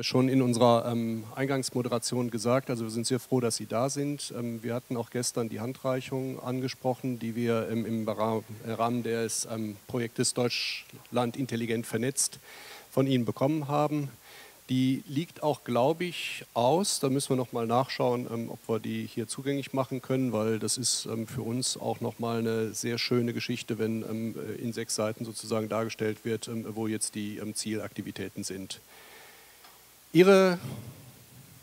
äh, schon in unserer ähm, Eingangsmoderation gesagt. Also wir sind sehr froh, dass Sie da sind. Ähm, wir hatten auch gestern die Handreichung angesprochen, die wir ähm, im Rahmen des Projektes Deutschland intelligent vernetzt von Ihnen bekommen haben. Die liegt auch, glaube ich, aus. Da müssen wir noch mal nachschauen, ob wir die hier zugänglich machen können, weil das ist für uns auch noch mal eine sehr schöne Geschichte, wenn äh, in sechs Seiten sozusagen dargestellt wird, wo jetzt die Zielaktivitäten sind. Ihre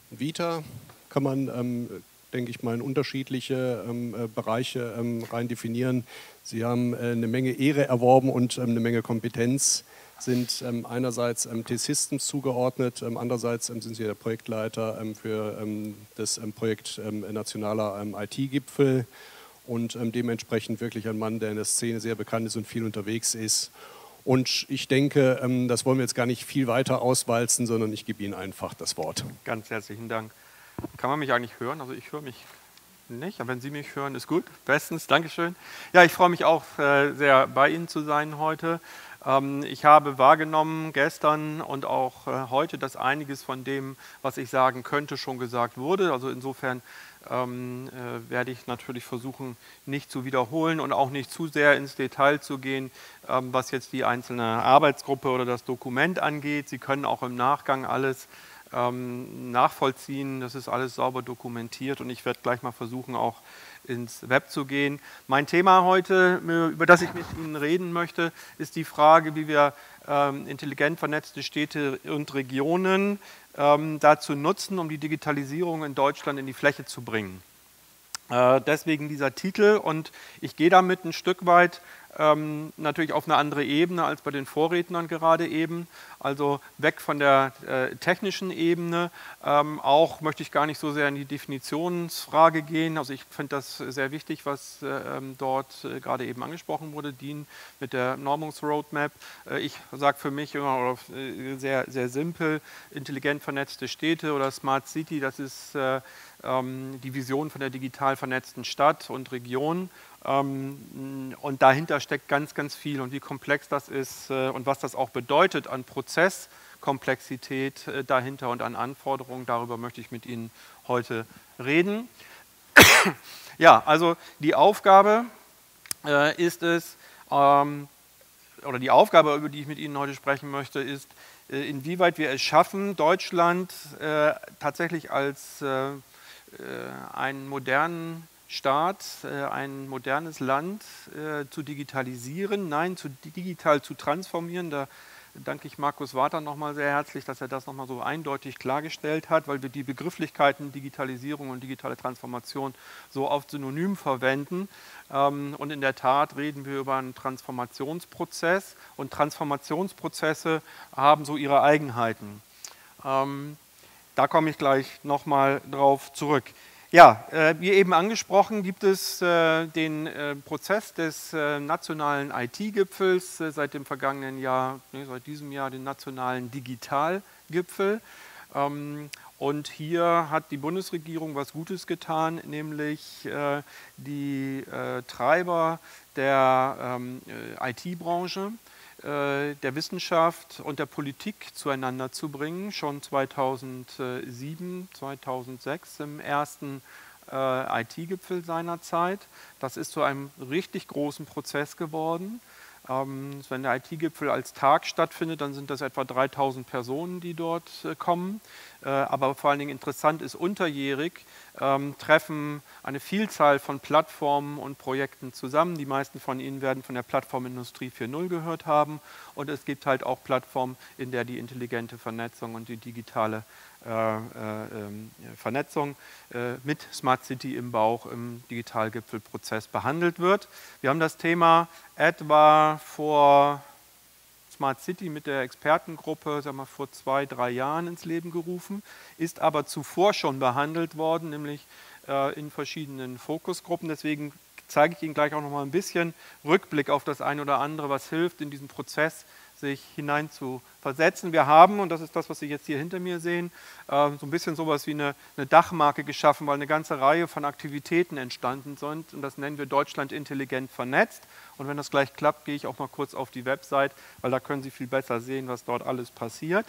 Vita kann man, ähm, denke ich mal, in unterschiedliche äh, Bereiche rein definieren. Sie haben äh, eine Menge Ehre erworben und eine Menge Kompetenz sind ähm, einerseits ähm, T-Systems zugeordnet, ähm, andererseits ähm, sind Sie der Projektleiter ähm, für ähm, das Projekt Nationaler IT-Gipfel und dementsprechend wirklich ein Mann, der in der Szene sehr bekannt ist und viel unterwegs ist. Und ich denke, das wollen wir jetzt gar nicht viel weiter auswalzen, sondern ich gebe Ihnen einfach das Wort. Ganz herzlichen Dank. Kann man mich eigentlich hören? Also ich höre mich nicht, aber wenn Sie mich hören, ist gut. Bestens, Dankeschön. Ja, ich freue mich auch äh, sehr, bei Ihnen zu sein heute. Ähm, ich habe wahrgenommen gestern und auch äh, heute, dass einiges von dem, was ich sagen könnte, schon gesagt wurde. Also insofern ähm, äh, werde ich natürlich versuchen, nicht zu wiederholen und auch nicht zu sehr ins Detail zu gehen, ähm, was jetzt die einzelne Arbeitsgruppe oder das Dokument angeht. Sie können auch im Nachgang alles nachvollziehen. Das ist alles sauber dokumentiert und ich werde gleich mal versuchen, auch ins Web zu gehen. Mein Thema heute, über das ich mit Ihnen reden möchte, ist die Frage, wie wir ähm, intelligent vernetzte Städte und Regionen ähm, dazu nutzen, um die Digitalisierung in Deutschland in die Fläche zu bringen. Äh, deswegen dieser Titel und ich gehe damit ein Stück weit ähm, natürlich auf eine andere Ebene als bei den Vorrednern gerade eben. Also weg von der äh, technischen Ebene. Ähm, auch möchte ich gar nicht so sehr in die Definitionsfrage gehen. Also ich finde das sehr wichtig, was äh, ähm, dort äh, gerade eben angesprochen wurde, DIN mit der Normungsroadmap. Äh, ich sage für mich immer äh, sehr, sehr simpel, intelligent vernetzte Städte oder Smart City, das ist äh, ähm, die Vision von der digital vernetzten Stadt und Region. Ähm, und dahinter steckt ganz, ganz viel und wie komplex das ist äh, und was das auch bedeutet an Prozesskomplexität äh, dahinter und an Anforderungen, darüber möchte ich mit Ihnen heute reden. ja, also die Aufgabe äh, ist es, ähm, oder die Aufgabe, über die ich mit Ihnen heute sprechen möchte, ist, inwieweit wir es schaffen, Deutschland tatsächlich als einen modernen Staat, äh, ein modernes Land äh, zu digitalisieren, nein, zu digital zu transformieren. Da danke ich Markus Warter nochmal sehr herzlich, dass er das nochmal so eindeutig klargestellt hat, weil wir die Begrifflichkeiten Digitalisierung und digitale Transformation so oft synonym verwenden. Ähm, und in der Tat reden wir über einen Transformationsprozess und Transformationsprozesse haben so ihre Eigenheiten. Ähm, da komme ich gleich nochmal drauf zurück. Ja, äh, wie eben angesprochen, gibt es äh, den äh, Prozess des nationalen IT-Gipfels seit dem vergangenen Jahr, seit diesem Jahr den nationalen Digitalgipfel. Ähm, und hier hat die Bundesregierung was Gutes getan, nämlich die Treiber der ähm, IT-Branche der Wissenschaft und der Politik zueinander zu bringen, schon 2007, 2006 im ersten äh, IT-Gipfel seiner Zeit. Das ist zu einem richtig großen Prozess geworden. Ähm, wenn der IT-Gipfel als Tag stattfindet, dann sind das etwa 3000 Personen, die dort äh, kommen. Äh, aber vor allen Dingen interessant ist, unterjährig ähm, treffen eine Vielzahl von Plattformen und Projekten zusammen. Die meisten von Ihnen werden von der Plattform Industrie 4.0 gehört haben. Und es gibt halt auch Plattformen, in der die intelligente Vernetzung und die digitale Vernetzung äh, mit Smart City im Bauch im Digitalgipfelprozess behandelt wird. Wir haben das Thema etwa vor Smart City mit der Expertengruppe sagen wir, vor zwei, drei Jahren ins Leben gerufen, ist aber zuvor schon behandelt worden, nämlich äh, in verschiedenen Fokusgruppen. Deswegen zeige ich Ihnen gleich auch noch mal ein bisschen Rückblick auf das eine oder andere, was hilft in diesem Prozess sich hinein zu versetzen. Wir haben, und das ist das, was Sie jetzt hier hinter mir sehen, äh, so ein bisschen sowas wie eine, eine, Dachmarke geschaffen, weil eine ganze Reihe von Aktivitäten entstanden sind. Und das nennen wir Deutschland intelligent vernetzt. Und wenn das gleich klappt, gehe ich auch mal kurz auf die Website, weil da können Sie viel besser sehen, was dort alles passiert.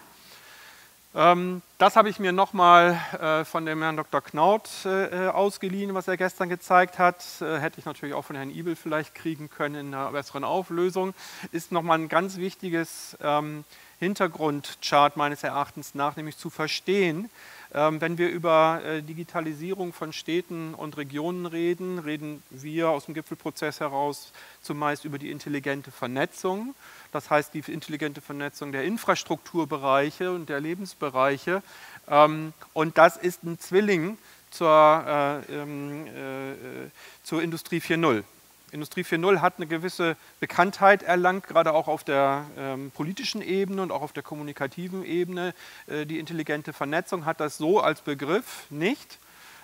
Ähm, das habe ich mir nochmal äh, von dem Herrn Dr. Knaut äh, ausgeliehen, was er gestern gezeigt hat. Äh, hätte ich natürlich auch von Herrn Ibel vielleicht kriegen können in einer besseren Auflösung. Ist nochmal ein ganz wichtiges ähm, Hintergrundchart meines Erachtens nach, nämlich zu verstehen, wenn wir über äh, Digitalisierung von Städten und Regionen reden, reden wir aus dem Gipfelprozess heraus zumeist über die intelligente Vernetzung. Das heißt, die intelligente Vernetzung der Infrastrukturbereiche und der Lebensbereiche. Ähm, und das ist ein Zwilling zur, äh, ähm, äh, zur Industrie 4.0. Industrie 4.0 hat eine gewisse Bekanntheit erlangt, gerade auch auf der ähm, politischen Ebene und auch auf der kommunikativen Ebene. Äh, die intelligente Vernetzung hat das so als Begriff nicht.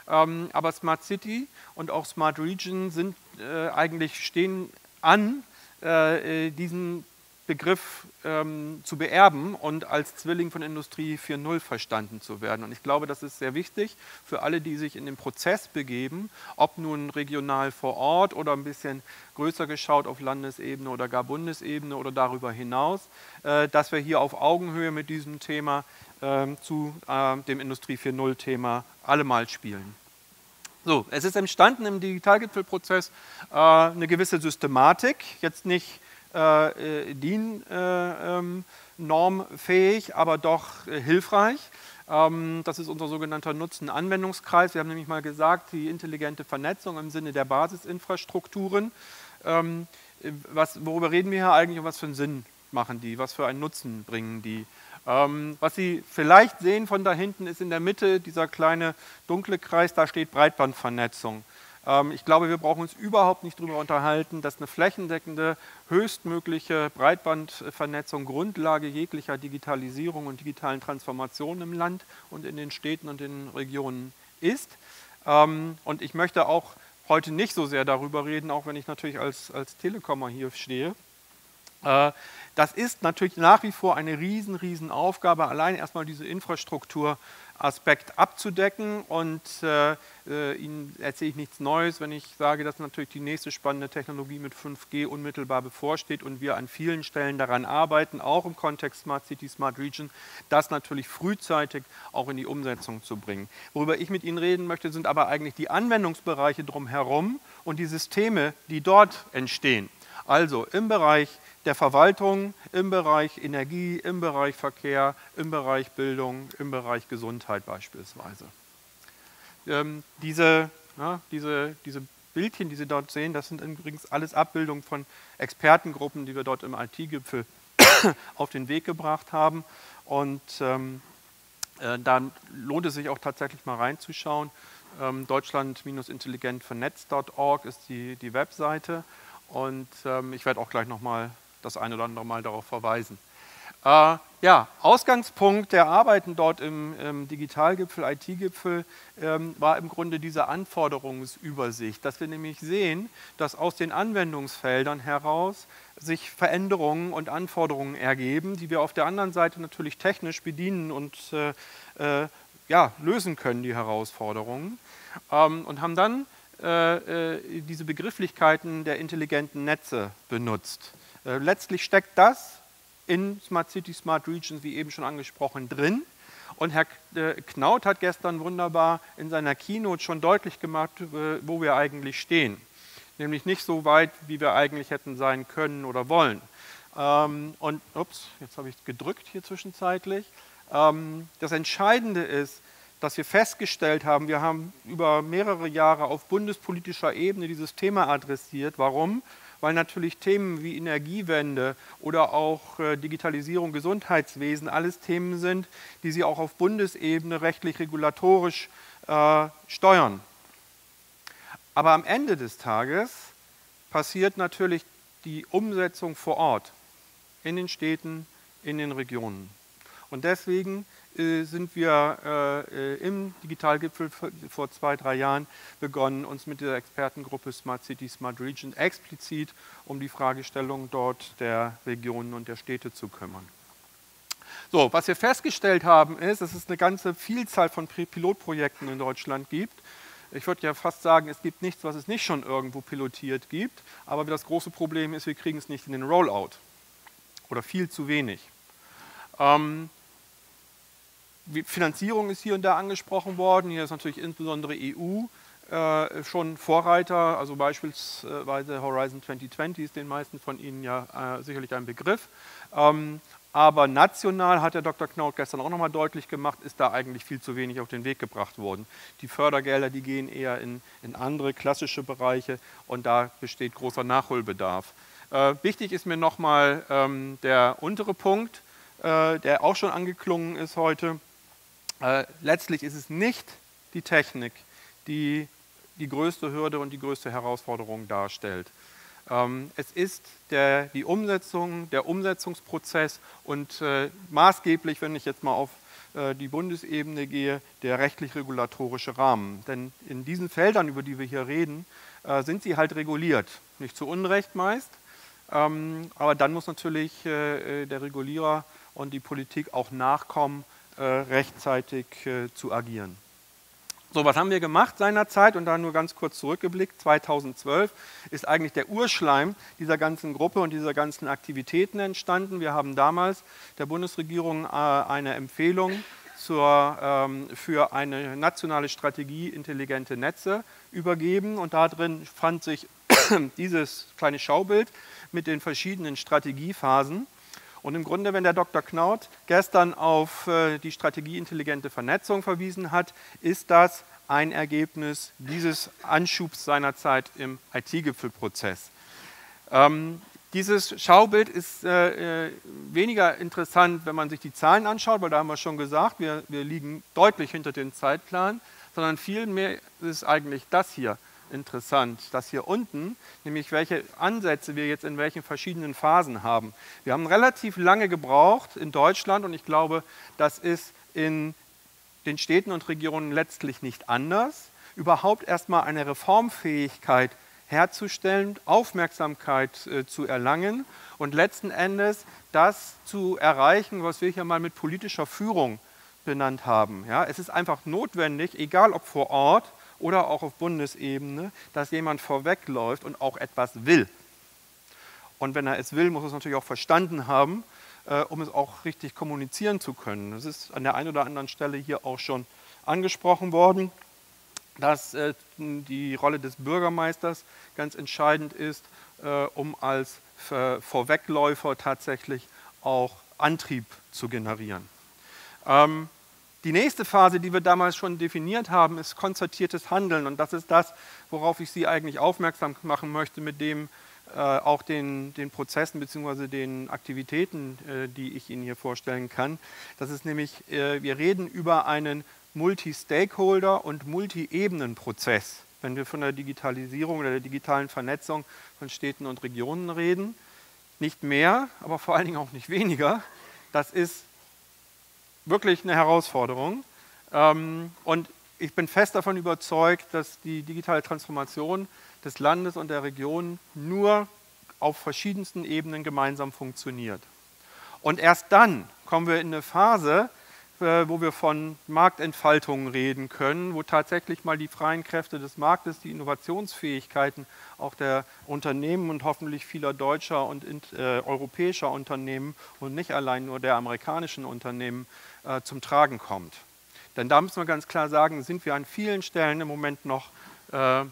Ähm, aber Smart City und auch Smart Region sind äh, eigentlich stehen an, äh, äh diesen Begriff ähm, zu beerben und als Zwilling von Industrie 4.0 verstanden zu werden. Und ich glaube, das ist sehr wichtig für alle, die sich in den Prozess begeben, ob nun regional vor Ort oder ein bisschen größer geschaut auf Landesebene oder gar Bundesebene oder darüber hinaus, äh, dass wir hier auf Augenhöhe mit diesem Thema äh, zu äh, dem Industrie 4.0-Thema allemal spielen. So, es ist entstanden im Digitalgipfelprozess äh, eine gewisse Systematik, jetzt nicht äh, äh DIN-normfähig, äh, ähm, aber doch äh, hilfreich. Ähm, das ist unser sogenannter Nutzen-Anwendungskreis. Wir haben nämlich mal gesagt, die intelligente Vernetzung im Sinne der Basisinfrastrukturen. Ähm, was, worüber reden wir hier eigentlich und was für einen Sinn machen die? Was für einen Nutzen bringen die? Ähm, was Sie vielleicht sehen von da hinten ist in der Mitte dieser kleine dunkle Kreis, da steht Breitbandvernetzung. Ähm, ich glaube, wir brauchen uns überhaupt nicht darüber unterhalten, dass eine flächendeckende, höchstmögliche Breitbandvernetzung Grundlage jeglicher Digitalisierung und digitalen Transformation im Land und in den Städten und in den Regionen ist. Ähm, und ich möchte auch heute nicht so sehr darüber reden, auch wenn ich natürlich als, als Telekommer hier stehe. Äh, das ist natürlich nach wie vor eine riesen, riesen Aufgabe, allein erstmal diese Infrastruktur Aspekt abzudecken. Und äh, äh, Ihnen erzähle ich nichts Neues, wenn ich sage, dass natürlich die nächste spannende Technologie mit 5G unmittelbar bevorsteht und wir an vielen Stellen daran arbeiten, auch im Kontext Smart City, Smart Region, das natürlich frühzeitig auch in die Umsetzung zu bringen. Worüber ich mit Ihnen reden möchte, sind aber eigentlich die Anwendungsbereiche drumherum und die Systeme, die dort entstehen. Also im Bereich der Verwaltung im Bereich Energie, im Bereich Verkehr, im Bereich Bildung, im Bereich Gesundheit beispielsweise. Ähm, diese, ja, diese, diese Bildchen, die Sie dort sehen, das sind übrigens alles Abbildungen von Expertengruppen, die wir dort im IT-Gipfel auf den Weg gebracht haben. Und ähm, äh, da lohnt es sich auch tatsächlich mal reinzuschauen. Ähm, Deutschland-intelligent-vernetzt.org ist die, die Webseite. Und ähm, ich werde auch gleich nochmal das ein oder andere Mal darauf verweisen. Äh, ja, Ausgangspunkt der Arbeiten dort im, im Digitalgipfel, IT-Gipfel, ähm, war im Grunde diese Anforderungsübersicht, dass wir nämlich sehen, dass aus den Anwendungsfeldern heraus sich Veränderungen und Anforderungen ergeben, die wir auf der anderen Seite natürlich technisch bedienen und äh, äh, ja, lösen können, die Herausforderungen. Ähm, und haben dann äh, äh diese Begrifflichkeiten der intelligenten Netze benutzt. Äh, letztlich steckt das in Smart City, Smart Regions, wie eben schon angesprochen, drin. Und Herr Knaut hat gestern wunderbar in seiner Keynote schon deutlich gemacht, wo wir eigentlich stehen. Nämlich nicht so weit, wie wir eigentlich hätten sein können oder wollen. Ähm, und, ups, jetzt habe ich gedrückt hier zwischenzeitlich. Ähm, das Entscheidende ist, dass wir festgestellt haben, wir haben über mehrere Jahre auf bundespolitischer Ebene dieses Thema adressiert. Warum? weil natürlich Themen wie Energiewende oder auch äh, Digitalisierung, Gesundheitswesen alles Themen sind, die Sie auch auf Bundesebene rechtlich regulatorisch äh, steuern. Aber am Ende des Tages passiert natürlich die Umsetzung vor Ort, in den Städten, in den Regionen. Und deswegen äh, sind wir äh, äh, im Digitalgipfel vor zwei, drei Jahren begonnen, uns mit der Expertengruppe Smart City, Smart Region explizit um die Fragestellung dort der Regionen und der Städte zu kümmern. So, was wir festgestellt haben, ist, dass es eine ganze Vielzahl von Pilotprojekten in Deutschland gibt. Ich würde ja fast sagen, es gibt nichts, was es nicht schon irgendwo pilotiert gibt. Aber das große Problem ist, wir kriegen es nicht in den Rollout. Oder viel zu wenig. Ähm, Finanzierung ist hier und da angesprochen worden. Hier ist natürlich insbesondere EU äh, schon Vorreiter, also beispielsweise Horizon 2020 ist den meisten von Ihnen ja äh, sicherlich ein Begriff. Ähm, aber national hat der Dr. Knaut gestern auch nochmal deutlich gemacht, ist da eigentlich viel zu wenig auf den Weg gebracht worden. Die Fördergelder, die gehen eher in, in andere klassische Bereiche und da besteht großer Nachholbedarf. Äh, wichtig ist mir nochmal ähm, der untere Punkt, äh, der auch schon angeklungen ist heute. Äh, letztlich ist es nicht die Technik, die die größte Hürde und die größte Herausforderung darstellt. Ähm, es ist der, die Umsetzung, der Umsetzungsprozess und äh, maßgeblich, wenn ich jetzt mal auf äh, die Bundesebene gehe, der rechtlich-regulatorische Rahmen. Denn in diesen Feldern, über die wir hier reden, äh, sind sie halt reguliert. Nicht zu Unrecht meist, ähm, aber dann muss natürlich äh, äh, der Regulierer und die Politik auch nachkommen, rechtzeitig zu agieren. So, was haben wir gemacht seinerzeit? Und da nur ganz kurz zurückgeblickt. 2012 ist eigentlich der Urschleim dieser ganzen Gruppe und dieser ganzen Aktivitäten entstanden. Wir haben damals der Bundesregierung äh, eine Empfehlung zur, ähm, für eine nationale Strategie intelligente Netze übergeben. Und darin fand sich dieses kleine Schaubild mit den verschiedenen Strategiephasen. Und im Grunde, wenn der Dr. Knaut gestern auf äh, die Strategie intelligente Vernetzung verwiesen hat, ist das ein Ergebnis dieses Anschubs seinerzeit im IT-Gipfelprozess. Ähm, dieses Schaubild ist äh, äh, weniger interessant, wenn man sich die Zahlen anschaut, weil da haben wir schon gesagt, wir, wir liegen deutlich hinter dem Zeitplan, sondern vielmehr ist eigentlich das hier interessant, das hier unten, nämlich welche Ansätze wir jetzt in welchen verschiedenen Phasen haben. Wir haben relativ lange gebraucht in Deutschland und ich glaube, das ist in den Städten und Regionen letztlich nicht anders, überhaupt erstmal eine Reformfähigkeit herzustellen, Aufmerksamkeit äh, zu erlangen und letzten Endes das zu erreichen, was wir hier mal mit politischer Führung benannt haben. Ja, es ist einfach notwendig, egal ob vor Ort oder auch auf Bundesebene, dass jemand vorwegläuft und auch etwas will. Und wenn er es will, muss er es natürlich auch verstanden haben, äh, um es auch richtig kommunizieren zu können. Das ist an der einen oder anderen Stelle hier auch schon angesprochen worden, dass äh, die Rolle des Bürgermeisters ganz entscheidend ist, äh, um als Vorwegläufer tatsächlich auch Antrieb zu generieren. Ähm, die nächste Phase, die wir damals schon definiert haben, ist konzertiertes Handeln. Und das ist das, worauf ich Sie eigentlich aufmerksam machen möchte mit dem äh, auch den, den Prozessen bzw. den Aktivitäten, äh, die ich Ihnen hier vorstellen kann. Das ist nämlich, äh, wir reden über einen Multi-Stakeholder- und Multi-Ebenen-Prozess, wenn wir von der Digitalisierung oder der digitalen Vernetzung von Städten und Regionen reden. Nicht mehr, aber vor allen Dingen auch nicht weniger. Das ist wirklich eine Herausforderung. Ähm, und ich bin fest davon überzeugt, dass die digitale Transformation des Landes und der Region nur auf verschiedensten Ebenen gemeinsam funktioniert. Und erst dann kommen wir in eine Phase, wo wir von Marktentfaltungen reden können, wo tatsächlich mal die freien Kräfte des Marktes, die Innovationsfähigkeiten auch der Unternehmen und hoffentlich vieler deutscher und äh, europäischer Unternehmen und nicht allein nur der amerikanischen Unternehmen äh, zum Tragen kommt. Denn da müssen wir ganz klar sagen, sind wir an vielen Stellen im Moment noch äh,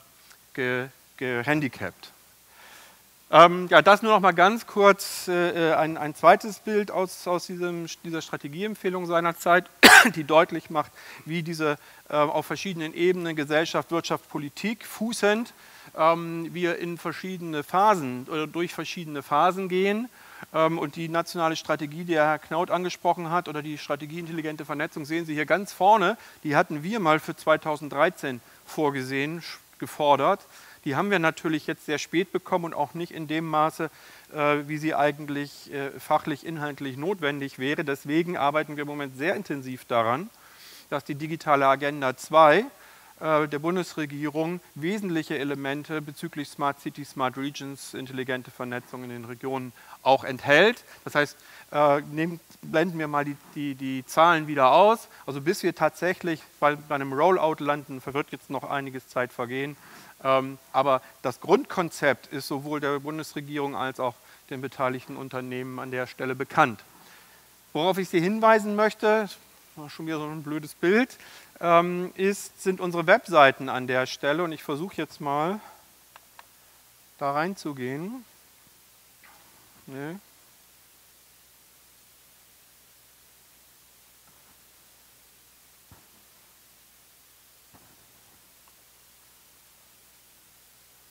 ge, gehandicapt. Ähm, ja, das nur noch mal ganz kurz äh, äh ein, ein, zweites Bild aus, aus diesem, dieser Strategieempfehlung seinerzeit, die deutlich macht, wie diese äh, auf verschiedenen Ebenen Gesellschaft, Wirtschaft, Politik fußend ähm, wir in verschiedene Phasen oder durch verschiedene Phasen gehen ähm, und die nationale Strategie, die Herr Knaut angesprochen hat, oder die Strategie intelligente Vernetzung, sehen Sie hier ganz vorne. Die hatten wir mal für 2013 vorgesehen, gefordert. Die haben wir natürlich jetzt sehr spät bekommen und auch nicht in dem Maße, äh, wie sie eigentlich äh, fachlich, inhaltlich notwendig wäre. Deswegen arbeiten wir im Moment sehr intensiv daran, dass die digitale Agenda 2 äh, der Bundesregierung wesentliche Elemente bezüglich Smart Cities, Smart Regions, intelligente Vernetzung in den Regionen auch enthält. Das heißt, nehmen, blenden wir mal die, die, die, Zahlen wieder aus. Also bis wir tatsächlich bei, bei einem Rollout landen, wird jetzt noch einiges Zeit vergehen. Ähm, aber das Grundkonzept ist sowohl der Bundesregierung als auch den beteiligten Unternehmen an der Stelle bekannt. Worauf ich Sie hinweisen möchte, schon wieder so ein blödes Bild, ähm, ist, sind unsere Webseiten an der Stelle. Und ich versuche jetzt mal da reinzugehen. Nee.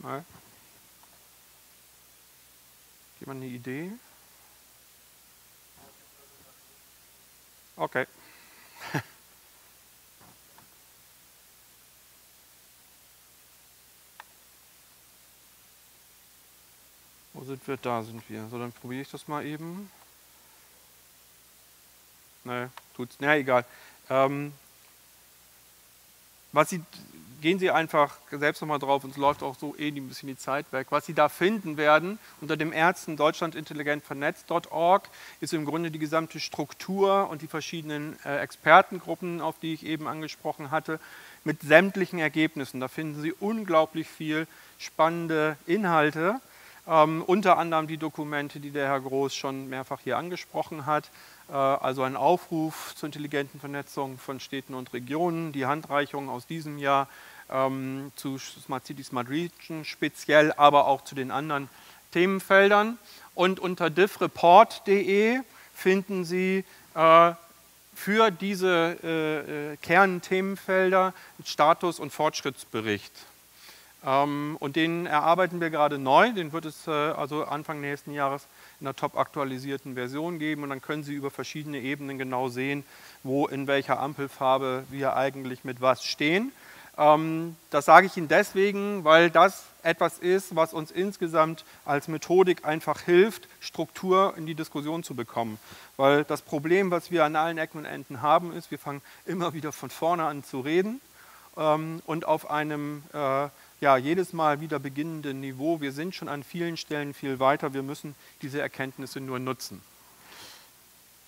Mal. Jemand eine Idee? Okay. Wo sind wir? Da sind wir. So, dann probiere ich das mal eben. Ne, tut's. Na, egal. Ähm, was Sie gehen Sie einfach selbst nochmal drauf, und es läuft auch so eh ein bisschen die Zeit weg. Was Sie da finden werden unter dem Ärzten Deutschland ist im Grunde die gesamte Struktur und die verschiedenen äh, Expertengruppen, auf die ich eben angesprochen hatte, mit sämtlichen Ergebnissen. Da finden Sie unglaublich viel spannende Inhalte. Ähm, unter anderem die Dokumente, die der Herr Groß schon mehrfach hier angesprochen hat. Äh, also ein Aufruf zur intelligenten Vernetzung von Städten und Regionen, die Handreichung aus diesem Jahr ähm, zu Smart City, Smart Region speziell, aber auch zu den anderen Themenfeldern. Und unter diffreport.de finden Sie äh, für diese äh, äh, Kernthemenfelder Status- und Fortschrittsbericht. Ähm, und den erarbeiten wir gerade neu, den wird es äh, also Anfang nächsten Jahres in einer top aktualisierten Version geben und dann können Sie über verschiedene Ebenen genau sehen, wo in welcher Ampelfarbe wir eigentlich mit was stehen. Ähm, das sage ich Ihnen deswegen, weil das etwas ist, was uns insgesamt als Methodik einfach hilft, Struktur in die Diskussion zu bekommen. Weil das Problem, was wir an allen Ecken und Enden haben, ist, wir fangen immer wieder von vorne an zu reden ähm, und auf einem äh, ja, jedes Mal wieder beginnenden Niveau. Wir sind schon an vielen Stellen viel weiter. Wir müssen diese Erkenntnisse nur nutzen.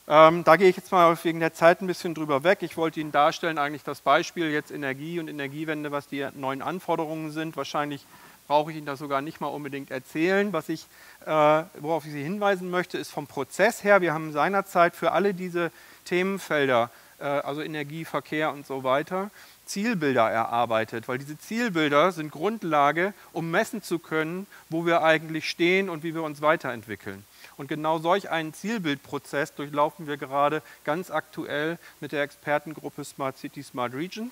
Ähm, da gehe ich jetzt mal wegen der Zeit ein bisschen drüber weg. Ich wollte Ihnen darstellen, eigentlich das Beispiel jetzt Energie und Energiewende, was die neuen Anforderungen sind. Wahrscheinlich brauche ich Ihnen das sogar nicht mal unbedingt erzählen. Was ich, äh, worauf ich Sie hinweisen möchte, ist vom Prozess her. Wir haben seinerzeit für alle diese Themenfelder, äh, also Energie, Verkehr und so weiter, Zielbilder erarbeitet, weil diese Zielbilder sind Grundlage, um messen zu können, wo wir eigentlich stehen und wie wir uns weiterentwickeln. Und genau solch einen Zielbildprozess durchlaufen wir gerade ganz aktuell mit der Expertengruppe Smart City, Smart Region.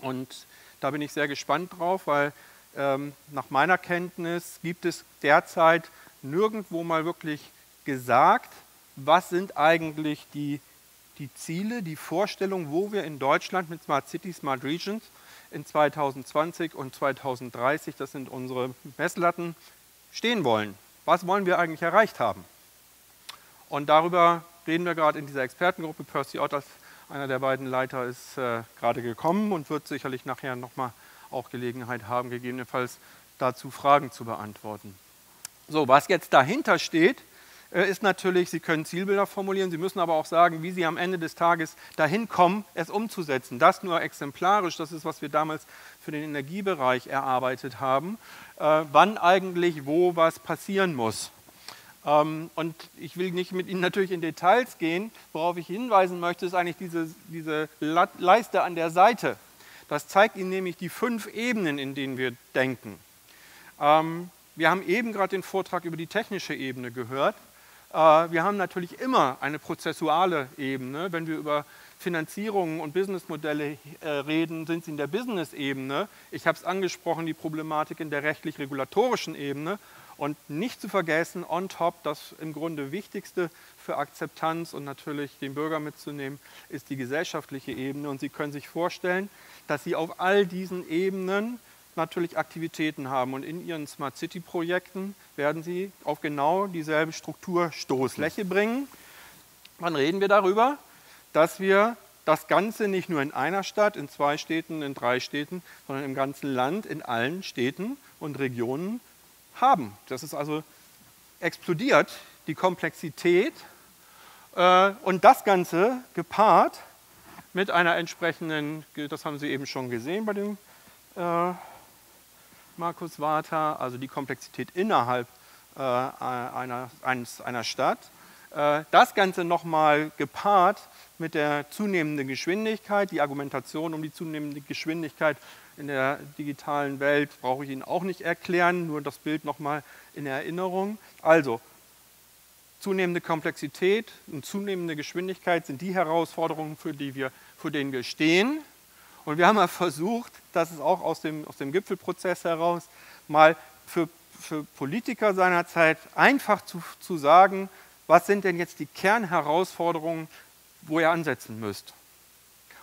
Und da bin ich sehr gespannt drauf, weil ähm, nach meiner Kenntnis gibt es derzeit nirgendwo mal wirklich gesagt, was sind eigentlich die, die Ziele, die Vorstellung, wo wir in Deutschland mit Smart City, Smart Regions in 2020 und 2030, das sind unsere Messlatten, stehen wollen was wollen wir eigentlich erreicht haben? Und darüber reden wir gerade in dieser Expertengruppe. Percy Otters, einer der beiden Leiter, ist äh, gerade gekommen und wird sicherlich nachher nochmal auch Gelegenheit haben, gegebenenfalls dazu Fragen zu beantworten. So, was jetzt dahinter steht, ist natürlich, Sie können Zielbilder formulieren, Sie müssen aber auch sagen, wie Sie am Ende des Tages dahin kommen, es umzusetzen. Das nur exemplarisch, das ist, was wir damals für den Energiebereich erarbeitet haben, äh, wann eigentlich wo was passieren muss. Ähm, und ich will nicht mit Ihnen natürlich in Details gehen. Worauf ich hinweisen möchte, ist eigentlich diese, diese Leiste an der Seite. Das zeigt Ihnen nämlich die fünf Ebenen, in denen wir denken. Ähm, wir haben eben gerade den Vortrag über die technische Ebene gehört. Äh, wir haben natürlich immer eine prozessuale Ebene. Wenn wir über Finanzierungen und Businessmodelle äh, reden, sind sie in der Business-Ebene. Ich habe es angesprochen, die Problematik in der rechtlich-regulatorischen Ebene. Und nicht zu vergessen, on top, das im Grunde Wichtigste für Akzeptanz und natürlich den Bürger mitzunehmen, ist die gesellschaftliche Ebene. Und Sie können sich vorstellen, dass Sie auf all diesen Ebenen natürlich Aktivitäten haben. Und in Ihren Smart City-Projekten werden Sie auf genau dieselbe Strukturstoßfläche bringen. Wann reden wir darüber? Dass wir das Ganze nicht nur in einer Stadt, in zwei Städten, in drei Städten, sondern im ganzen Land, in allen Städten und Regionen haben. Das ist also explodiert, die Komplexität äh, und das Ganze gepaart mit einer entsprechenden, das haben Sie eben schon gesehen bei dem äh, Markus Warta, also die Komplexität innerhalb äh, einer, eines, einer Stadt, Äh, das Ganze nochmal gepaart mit der zunehmenden Geschwindigkeit, die Argumentation um die zunehmende Geschwindigkeit in der digitalen Welt brauche ich Ihnen auch nicht erklären, nur das Bild nochmal in Erinnerung. Also, zunehmende Komplexität und zunehmende Geschwindigkeit sind die Herausforderungen, für die wir, vor denen wir stehen. Und wir haben mal versucht, das ist auch aus dem, aus dem Gipfelprozess heraus, mal für, für Politiker seinerzeit einfach zu, zu sagen, was sind denn jetzt die Kernherausforderungen, wo ihr ansetzen müsst.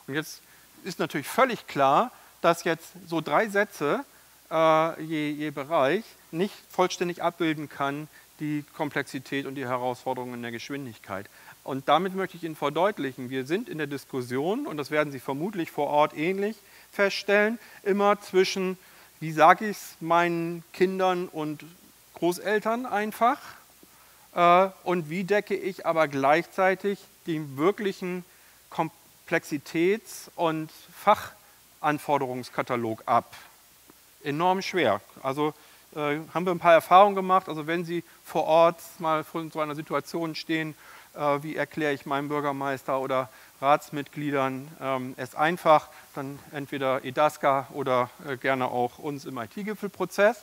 Und jetzt ist natürlich völlig klar, dass jetzt so drei Sätze äh, je, je Bereich nicht vollständig abbilden kann, die Komplexität und die Herausforderungen in der Geschwindigkeit. Und damit möchte ich Ihnen verdeutlichen, wir sind in der Diskussion, und das werden Sie vermutlich vor Ort ähnlich feststellen, immer zwischen, wie sage ich es meinen Kindern und Großeltern einfach, äh, und wie decke ich aber gleichzeitig den wirklichen Komplexitäts- und Fachanforderungskatalog ab. Enorm schwer. Also äh, haben wir ein paar Erfahrungen gemacht. Also wenn Sie vor Ort mal vor so einer Situation stehen, wie erkläre ich meinem Bürgermeister oder Ratsmitgliedern ähm, es einfach, dann entweder EDASCA oder äh, gerne auch uns im IT-Gipfelprozess.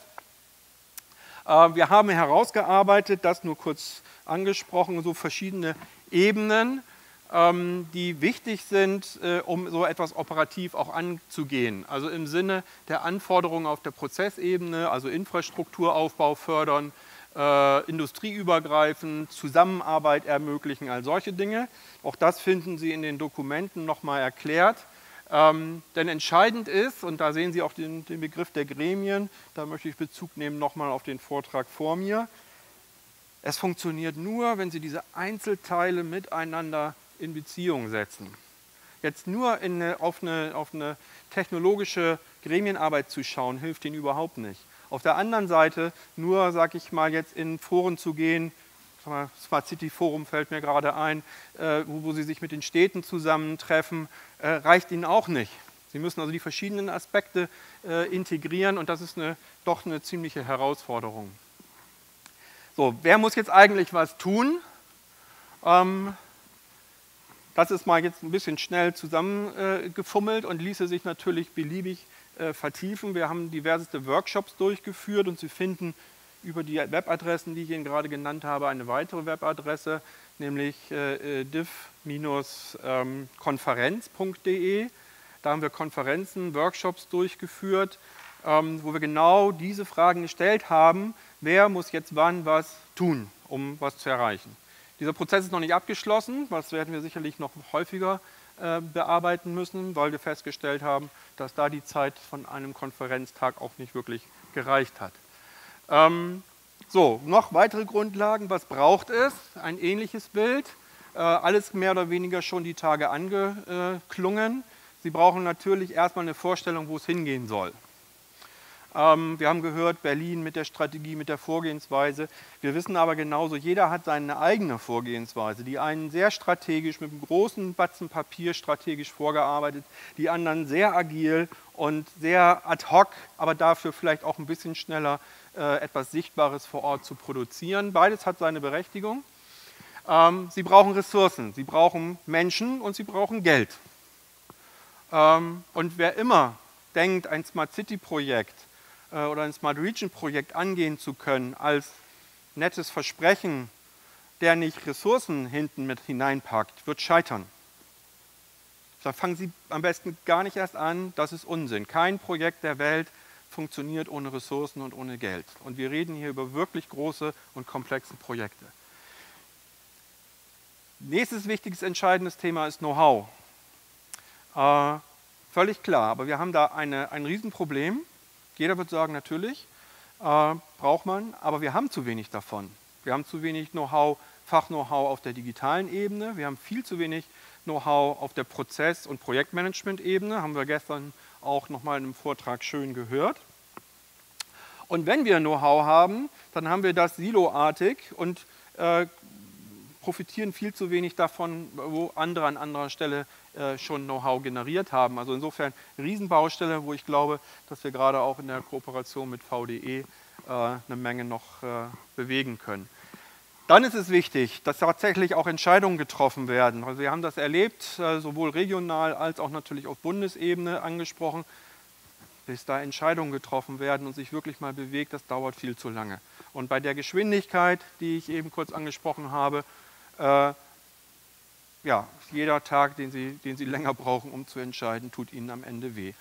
Äh, wir haben herausgearbeitet, das nur kurz angesprochen, so verschiedene Ebenen, ähm, die wichtig sind, äh, um so etwas operativ auch anzugehen. Also im Sinne der Anforderungen auf der Prozessebene, also Infrastrukturaufbau fördern, äh, industrieübergreifend, Zusammenarbeit ermöglichen, all solche Dinge. Auch das finden Sie in den Dokumenten nochmal erklärt. Ähm, denn entscheidend ist, und da sehen Sie auch den, den Begriff der Gremien, da möchte ich Bezug nehmen nochmal auf den Vortrag vor mir. Es funktioniert nur, wenn Sie diese Einzelteile miteinander in Beziehung setzen. Jetzt nur eine, auf, eine, auf eine technologische Gremienarbeit zu schauen, hilft Ihnen überhaupt nicht. Auf der anderen Seite nur, sag ich mal, jetzt in Foren zu gehen, Smart City Forum fällt mir gerade ein, äh, wo, Sie sich mit den Städten zusammentreffen, äh, reicht Ihnen auch nicht. Sie müssen also die verschiedenen Aspekte äh, integrieren und das ist eine, doch eine ziemliche Herausforderung. So, wer muss jetzt eigentlich was tun? Ähm, das ist mal jetzt ein bisschen schnell zusammengefummelt und ließe sich natürlich beliebig äh, vertiefen. Wir haben diverseste Workshops durchgeführt und Sie finden über die Webadressen, die ich Ihnen gerade genannt habe, eine weitere Webadresse, nämlich äh, div-konferenz.de. Da haben wir Konferenzen, Workshops durchgeführt, ähm, wo wir genau diese Fragen gestellt haben, wer muss jetzt wann was tun, um was zu erreichen. Dieser Prozess ist noch nicht abgeschlossen, das werden wir sicherlich noch häufiger äh, bearbeiten müssen, weil wir festgestellt haben, dass da die Zeit von einem Konferenztag auch nicht wirklich gereicht hat. Ähm, so, noch weitere Grundlagen. Was braucht es? Ein ähnliches Bild. Äh, alles mehr oder weniger schon die Tage angeklungen. Sie brauchen natürlich erstmal eine Vorstellung, wo es hingehen soll. Ähm, wir haben gehört, Berlin mit der Strategie, mit der Vorgehensweise. Wir wissen aber genauso, jeder hat seine eigene Vorgehensweise. Die einen sehr strategisch, mit einem großen Batzen Papier strategisch vorgearbeitet, die anderen sehr agil und sehr ad hoc, aber dafür vielleicht auch ein bisschen schneller äh, etwas Sichtbares vor Ort zu produzieren. Beides hat seine Berechtigung. Ähm, sie brauchen Ressourcen, sie brauchen Menschen und sie brauchen Geld. Ähm, und wer immer denkt, ein Smart City Projekt äh, oder ein Smart Region Projekt angehen zu können als nettes Versprechen, der nicht Ressourcen hinten mit hineinpackt, wird scheitern. Da fangen Sie am besten gar nicht erst an, das ist Unsinn. Kein Projekt der Welt funktioniert ohne Ressourcen und ohne Geld. Und wir reden hier über wirklich große und komplexe Projekte. Nächstes wichtiges, entscheidendes Thema ist Know-how. Äh, völlig klar, aber wir haben da eine, ein Riesenproblem. Jeder wird sagen, natürlich äh, braucht man, aber wir haben zu wenig davon. Wir haben zu wenig Know-how, Fach-Know-how auf der digitalen Ebene. Wir haben viel zu wenig Know-how auf der Prozess- und Projektmanagement-Ebene. Haben wir gestern auch nochmal in einem Vortrag schön gehört. Und wenn wir Know-how haben, dann haben wir das siloartig und äh, profitieren viel zu wenig davon, wo andere an anderer Stelle äh, schon Know-how generiert haben. Also insofern Riesenbaustelle, wo ich glaube, dass wir gerade auch in der Kooperation mit VDE äh, eine Menge noch äh, bewegen können. Dann ist es wichtig, dass tatsächlich auch Entscheidungen getroffen werden. Also wir haben das erlebt, äh, sowohl regional als auch natürlich auf Bundesebene angesprochen. Bis da Entscheidungen getroffen werden und sich wirklich mal bewegt, das dauert viel zu lange. Und bei der Geschwindigkeit, die ich eben kurz angesprochen habe, äh, ja, jeder Tag, den Sie, den Sie länger brauchen, um zu entscheiden, tut Ihnen am Ende weh.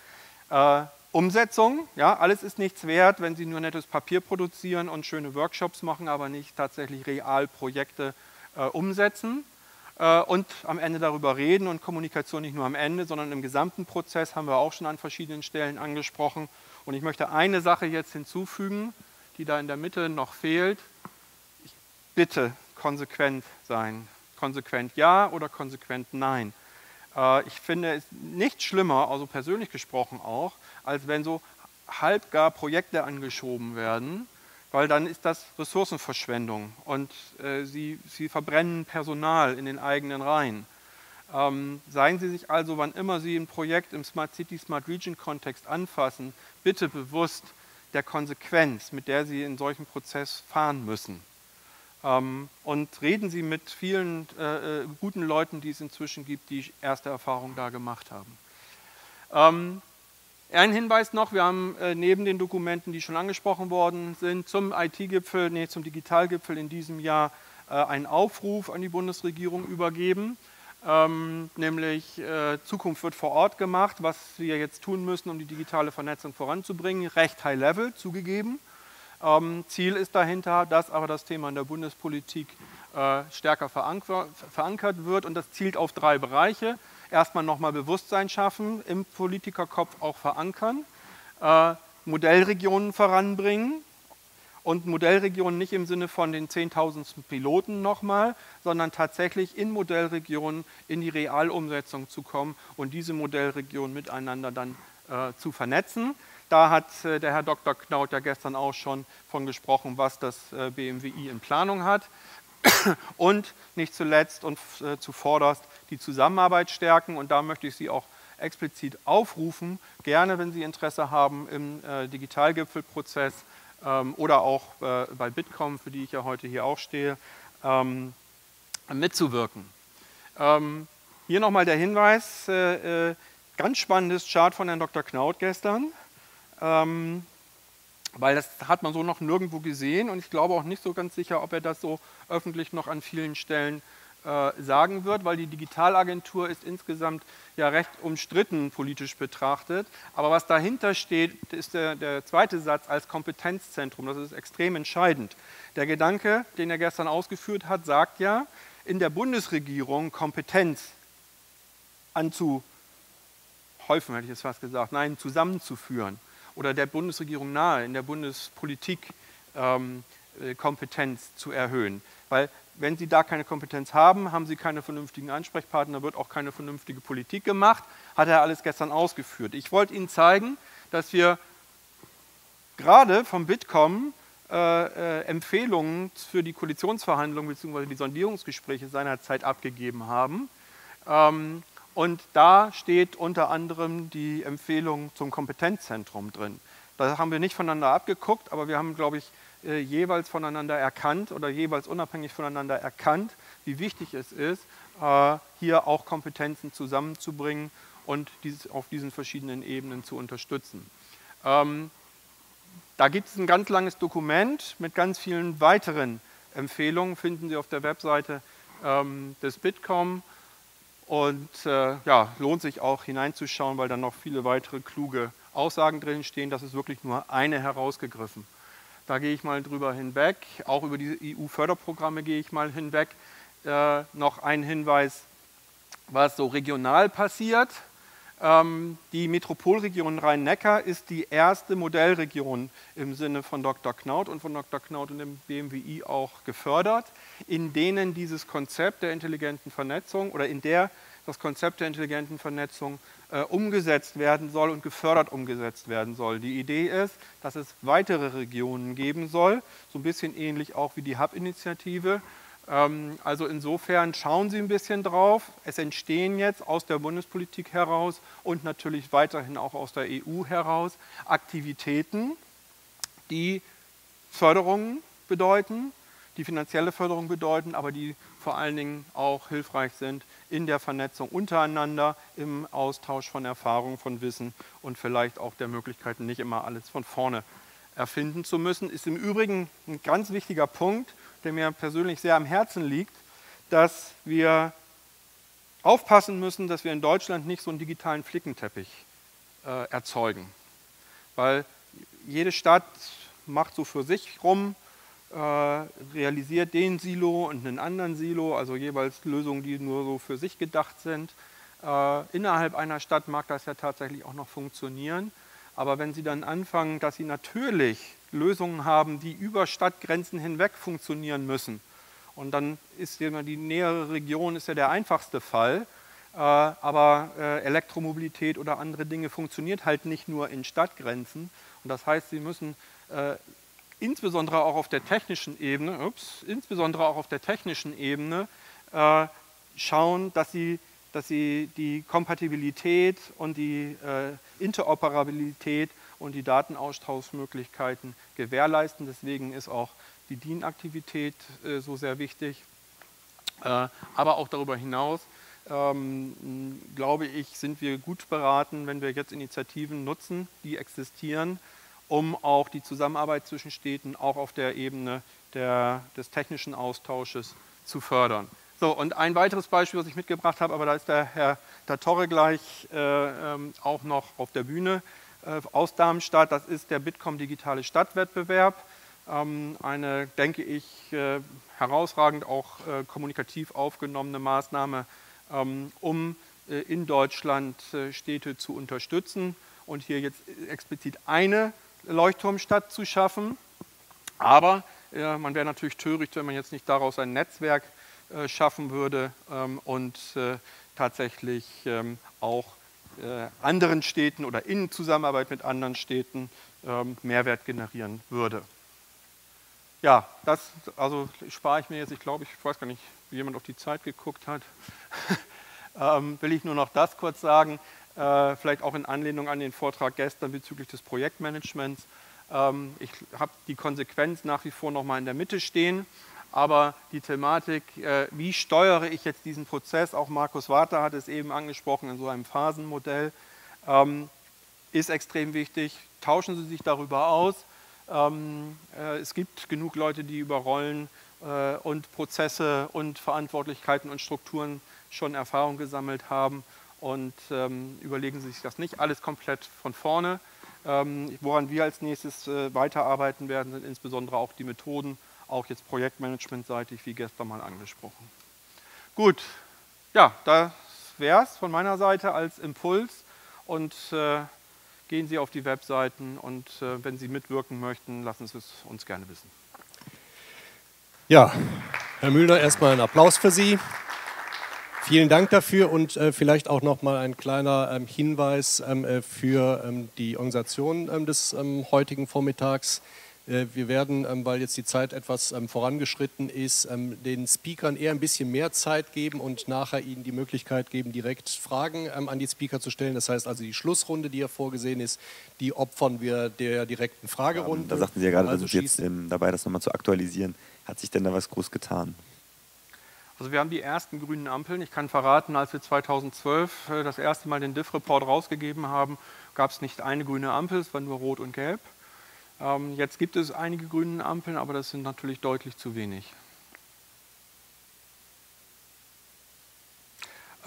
Äh, Umsetzung, ja, alles ist nichts wert, wenn Sie nur nettes Papier produzieren und schöne Workshops machen, aber nicht tatsächlich real Projekte äh, umsetzen äh, und am Ende darüber reden und Kommunikation nicht nur am Ende, sondern im gesamten Prozess haben wir auch schon an verschiedenen Stellen angesprochen. Und ich möchte eine Sache jetzt hinzufügen, die da in der Mitte noch fehlt. Ich bitte konsequent sein konsequent Ja oder konsequent Nein. Äh, ich finde es nicht schlimmer, also persönlich gesprochen auch, als wenn so halbgar Projekte angeschoben werden, weil dann ist das Ressourcenverschwendung und äh, sie, sie verbrennen Personal in den eigenen Reihen. Ähm, seien Sie sich also, wann immer Sie ein Projekt im Smart City, Smart Region Kontext anfassen, bitte bewusst der Konsequenz, mit der Sie in solchen Prozess fahren müssen. Ähm, und reden Sie mit vielen äh, äh, guten Leuten, die es inzwischen gibt, die erste Erfahrungen da gemacht haben. Ähm, ein Hinweis noch, wir haben äh, neben den Dokumenten, die schon angesprochen worden sind, zum IT-Gipfel, nee, zum Digitalgipfel in diesem Jahr äh, einen Aufruf an die Bundesregierung übergeben, ähm, nämlich Zukunft wird vor Ort gemacht, was wir jetzt tun müssen, um die digitale Vernetzung voranzubringen, recht high level zugegeben. Ähm, Ziel ist dahinter, dass aber das Thema in der Bundespolitik äh, stärker verankert wird und das zielt auf drei Bereiche. Erstmal nochmal Bewusstsein schaffen, im Politikerkopf auch verankern, äh, Modellregionen voranbringen und Modellregionen nicht im Sinne von den 10.000 Piloten nochmal, sondern tatsächlich in Modellregionen in die Realumsetzung zu kommen und diese Modellregionen miteinander dann äh, zu vernetzen. Da hat äh, der Herr Dr. Knaut ja gestern auch schon von gesprochen, was das äh, BMWI in Planung hat. Und nicht zuletzt und äh, zuvorderst die Zusammenarbeit stärken. Und da möchte ich Sie auch explizit aufrufen, gerne, wenn Sie Interesse haben im Digitalgipfelprozess ähm, oder auch bei Bitkom, für die ich ja heute hier auch stehe, ähm, mitzuwirken. Ähm, hier nochmal der Hinweis, ganz spannendes Chart von Herrn Dr. Knaut gestern ähm, weil das hat man so noch nirgendwo gesehen und ich glaube auch nicht so ganz sicher, ob er das so öffentlich noch an vielen Stellen äh, sagen wird, weil die Digitalagentur ist insgesamt ja recht umstritten politisch betrachtet. Aber was dahinter steht, ist der, der zweite Satz als Kompetenzzentrum. Das ist extrem entscheidend. Der Gedanke, den er gestern ausgeführt hat, sagt ja, in der Bundesregierung Kompetenz anzuhäufen, hätte ich jetzt fast gesagt, nein, zusammenzuführen oder der Bundesregierung nahe, in der Bundespolitik ähm, äh, Kompetenz zu erhöhen. Weil wenn Sie da keine Kompetenz haben, haben Sie keine vernünftigen Ansprechpartner, wird auch keine vernünftige Politik gemacht, hat er alles gestern ausgeführt. Ich wollte Ihnen zeigen, dass wir gerade vom Bitkom äh, äh, Empfehlungen für die Koalitionsverhandlungen bzw. die Sondierungsgespräche seinerzeit abgegeben haben. Ähm, und da steht unter anderem die Empfehlung zum Kompetenzzentrum drin. Da haben wir nicht voneinander abgeguckt, aber wir haben, glaube ich, äh, jeweils voneinander erkannt oder jeweils unabhängig voneinander erkannt, wie wichtig es ist, äh, hier auch Kompetenzen zusammenzubringen und auf diesen verschiedenen Ebenen zu unterstützen. Ähm, da gibt es ein ganz langes Dokument mit ganz vielen weiteren Empfehlungen, finden Sie auf der Webseite ähm, des Bitkom. Und äh, ja, lohnt sich auch hineinzuschauen, weil da noch viele weitere kluge Aussagen drin stehen. Das ist wirklich nur eine herausgegriffen. Da gehe ich mal drüber hinweg. Auch über diese EU-Förderprogramme gehe ich mal hinweg. Äh, noch ein Hinweis, was so regional passiert. Ähm, die Metropolregion Rhein-Neckar ist die erste Modellregion im Sinne von Dr. Knaut und von Dr. Knaut und dem BMWI auch gefördert, in denen dieses Konzept der intelligenten Vernetzung oder in der das Konzept der intelligenten Vernetzung äh, umgesetzt werden soll und gefördert umgesetzt werden soll. Die Idee ist, dass es weitere Regionen geben soll, so ein bisschen ähnlich auch wie die Hub-Initiative, also insofern schauen Sie ein bisschen drauf. Es entstehen jetzt aus der Bundespolitik heraus und natürlich weiterhin auch aus der EU heraus Aktivitäten, die Förderungen bedeuten, die finanzielle Förderung bedeuten, aber die vor allen Dingen auch hilfreich sind in der Vernetzung untereinander, im Austausch von Erfahrungen, von Wissen und vielleicht auch der Möglichkeiten, nicht immer alles von vorne erfinden zu müssen. Ist im Übrigen ein ganz wichtiger Punkt, der mir persönlich sehr am Herzen liegt, dass wir aufpassen müssen, dass wir in Deutschland nicht so einen digitalen Flickenteppich äh, erzeugen. Weil jede Stadt macht so für sich rum, äh, realisiert den Silo und einen anderen Silo, also jeweils Lösungen, die nur so für sich gedacht sind. Äh, innerhalb einer Stadt mag das ja tatsächlich auch noch funktionieren. Aber wenn Sie dann anfangen, dass Sie natürlich Lösungen haben, die über Stadtgrenzen hinweg funktionieren müssen, und dann ist die nähere Region ist ja der einfachste Fall, äh, aber äh, Elektromobilität oder andere Dinge funktioniert halt nicht nur in Stadtgrenzen. Und das heißt, Sie müssen äh, insbesondere auch auf der technischen Ebene, ups, insbesondere auch auf der technischen Ebene schauen, dass sie, dass sie die Kompatibilität und die Interoperabilität und die Datenaustauschmöglichkeiten gewährleisten. Deswegen ist auch die DIN-Aktivität äh, so sehr wichtig. Äh, aber auch darüber hinaus ähm, glaube ich, sind wir gut beraten, wenn wir jetzt Initiativen nutzen, die existieren, um auch die Zusammenarbeit zwischen Städten auch auf der Ebene der, des technischen Austausches zu fördern. So, und ein weiteres Beispiel, was ich mitgebracht habe, aber da ist der Herr Torre gleich äh, ähm, auch noch auf der Bühne aus Darmstadt. Das ist der Bitkom Digitale Stadtwettbewerb. Ähm, eine, denke ich, äh, herausragend auch äh, kommunikativ aufgenommene Maßnahme, ähm, um äh, in Deutschland äh, Städte zu unterstützen und hier jetzt explizit eine Leuchtturmstadt zu schaffen. Aber äh, man wäre natürlich töricht, wenn man jetzt nicht daraus ein Netzwerk äh, schaffen würde ähm, und äh, tatsächlich auch äh, anderen Städten oder in Zusammenarbeit mit anderen Städten ähm, Mehrwert generieren würde. Ja, das also spare ich mir jetzt, ich glaube, ich weiß gar nicht, wie jemand auf die Zeit geguckt hat, ähm, will ich nur noch das kurz sagen äh, vielleicht auch in Anlehnung an den Vortrag gestern bezüglich des Projektmanagements. Ähm, ich habe die Konsequenz nach wie vor noch mal in der Mitte stehen, aber die Thematik, äh, wie steuere ich jetzt diesen Prozess, auch Markus Warter hat es eben angesprochen in so einem Phasenmodell, ähm, ist extrem wichtig. Tauschen Sie sich darüber aus. Ähm, äh, es gibt genug Leute, die über Rollen äh, und Prozesse und Verantwortlichkeiten und Strukturen schon Erfahrung gesammelt haben und ähm, überlegen Sie sich das nicht alles komplett von vorne. Woran wir als nächstes weiterarbeiten werden, sind insbesondere auch die Methoden, auch jetzt projektmanagementseitig, wie gestern mal angesprochen. Gut, ja, das wäre es von meiner Seite als Impuls und äh, gehen Sie auf die Webseiten und äh, wenn Sie mitwirken möchten, lassen Sie es uns gerne wissen. Ja, Herr Müller, erstmal einen Applaus für Sie. Vielen Dank dafür und äh, vielleicht auch noch mal ein kleiner ähm, Hinweis ähm, äh, für ähm, die Organisation ähm, des ähm, heutigen Vormittags. Äh, wir werden, ähm, weil jetzt die Zeit etwas vorangeschritten ist, den Speakern eher ein bisschen mehr Zeit geben und nachher ihnen die Möglichkeit geben, direkt Fragen an die Speaker zu stellen. Das heißt also die Schlussrunde, die ja vorgesehen ist, die opfern wir der direkten Fragerunde. da sagten Sie ja gerade, also da sind Sie jetzt dabei, das nochmal zu aktualisieren. Hat sich denn da was groß getan? Also wir haben die ersten grünen Ampeln. Ich kann verraten, als wir 2012 äh, das erste Mal den DIF-Report rausgegeben haben, gab es nicht eine grüne Ampel, es war nur rot und gelb. Ähm, jetzt gibt es einige grüne Ampeln, aber das sind natürlich deutlich zu wenig.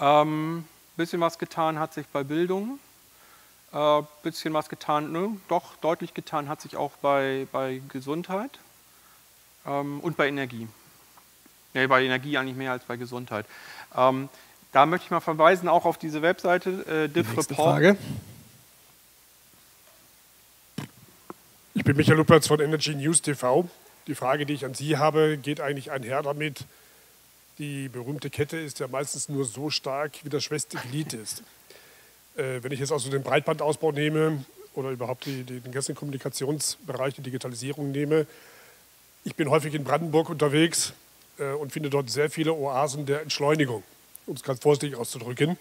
Ähm, bisschen was getan hat sich bei Bildung. Äh, bisschen was getan, ne, doch deutlich getan hat sich auch bei, bei Gesundheit ähm, und bei Energie. Nee, bei Energie eigentlich mehr als bei Gesundheit. Ähm, da möchte ich mal verweisen, auch auf diese Webseite, äh, Diff Report. Frage. Ich bin Michael Luppertz von Energy News TV. Die Frage, die ich an Sie habe, geht eigentlich einher damit, die berühmte Kette ist ja meistens nur so stark, wie das schwächste Glied ist. Äh, wenn ich jetzt also den Breitbandausbau nehme oder überhaupt die, die, den ganzen Kommunikationsbereich, die Digitalisierung nehme, ich bin häufig in Brandenburg unterwegs äh, und finde dort sehr viele Oasen der Entschleunigung, um es ganz vorsichtig auszudrücken.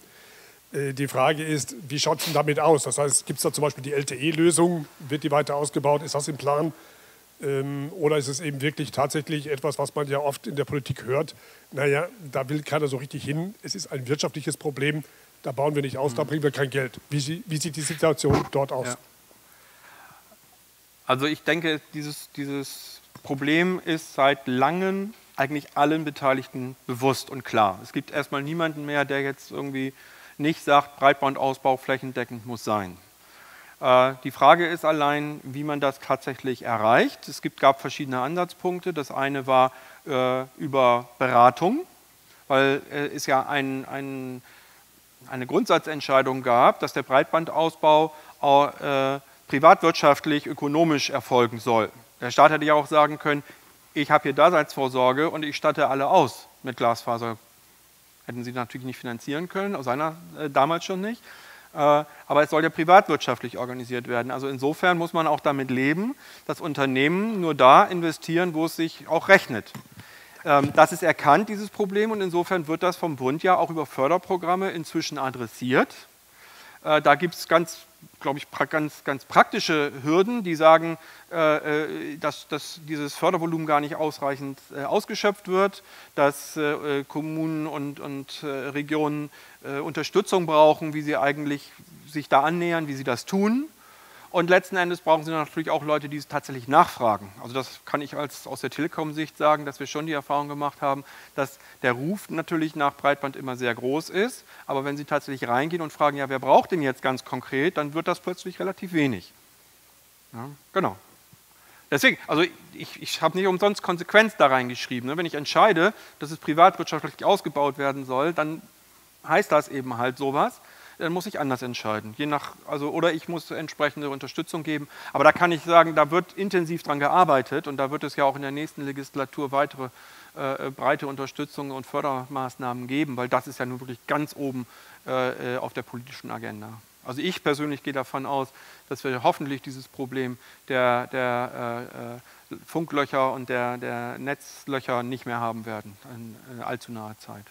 Äh, die Frage ist, wie schaut es denn damit aus? Das heißt, gibt es da zum Beispiel die LTE-Lösung? Wird die weiter ausgebaut? Ist das im Plan? Ähm, oder ist es eben wirklich tatsächlich etwas, was man ja oft in der Politik hört? Naja, da will keiner so richtig hin. Es ist ein wirtschaftliches Problem. Da bauen wir nicht aus, da mhm. bringen wir kein Geld. Wie, wie sieht die Situation dort aus? Ja. Also ich denke, dieses, dieses Problem ist seit langem eigentlich allen Beteiligten bewusst und klar. Es gibt erstmal niemanden mehr, der jetzt irgendwie nicht sagt, Breitbandausbau flächendeckend muss sein. Äh, die Frage ist allein, wie man das tatsächlich erreicht. Es gab verschiedene Ansatzpunkte. Das eine war äh, über Beratung, weil äh, es ja ein, ein, eine Grundsatzentscheidung gab, dass der Breitbandausbau privatwirtschaftlich, ökonomisch erfolgen soll. Der Staat hätte ja auch sagen können, ich habe hier Daseinsvorsorge und ich statte alle aus mit Glasfaser. Hätten sie natürlich nicht finanzieren können, aus seiner äh, damals schon nicht. Äh, aber es soll ja privatwirtschaftlich organisiert werden. Also insofern muss man auch damit leben, dass Unternehmen nur da investieren, wo es sich auch rechnet. Ähm, das ist erkannt, dieses Problem, und insofern wird das vom Bund ja auch über Förderprogramme inzwischen adressiert. Äh, da gibt es ganz, glaube ich, ganz, ganz praktische Hürden, die sagen, äh, dass, dass, dieses Fördervolumen gar nicht ausreichend ausgeschöpft wird, dass Kommunen und, und Regionen äh, Unterstützung brauchen, wie sie eigentlich sich da annähern, wie sie das tun. Und letzten Endes brauchen sie natürlich auch Leute, die es tatsächlich nachfragen. Also das kann ich als, aus der Telekom-Sicht sagen, dass wir schon die Erfahrung gemacht haben, dass der Ruf natürlich nach Breitband immer sehr groß ist. Aber wenn sie tatsächlich reingehen und fragen, ja, wer braucht denn jetzt ganz konkret, dann wird das plötzlich relativ wenig. Ja, genau. Deswegen, also ich, ich habe nicht umsonst Konsequenz da reingeschrieben. Ne? Wenn ich entscheide, dass es privatwirtschaftlich ausgebaut werden soll, dann heißt das eben halt sowas, dann muss ich anders entscheiden. Je nach, also, oder ich muss entsprechende Unterstützung geben. Aber da kann ich sagen, da wird intensiv dran gearbeitet und da wird es ja auch in der nächsten Legislatur weitere äh, breite Unterstützung und Fördermaßnahmen geben, weil das ist ja nun wirklich ganz oben äh, auf der politischen Agenda. Also ich persönlich gehe davon aus, dass wir hoffentlich dieses Problem der, der äh, äh Funklöcher und der, der Netzlöcher nicht mehr haben werden in, in allzu naher Zeit.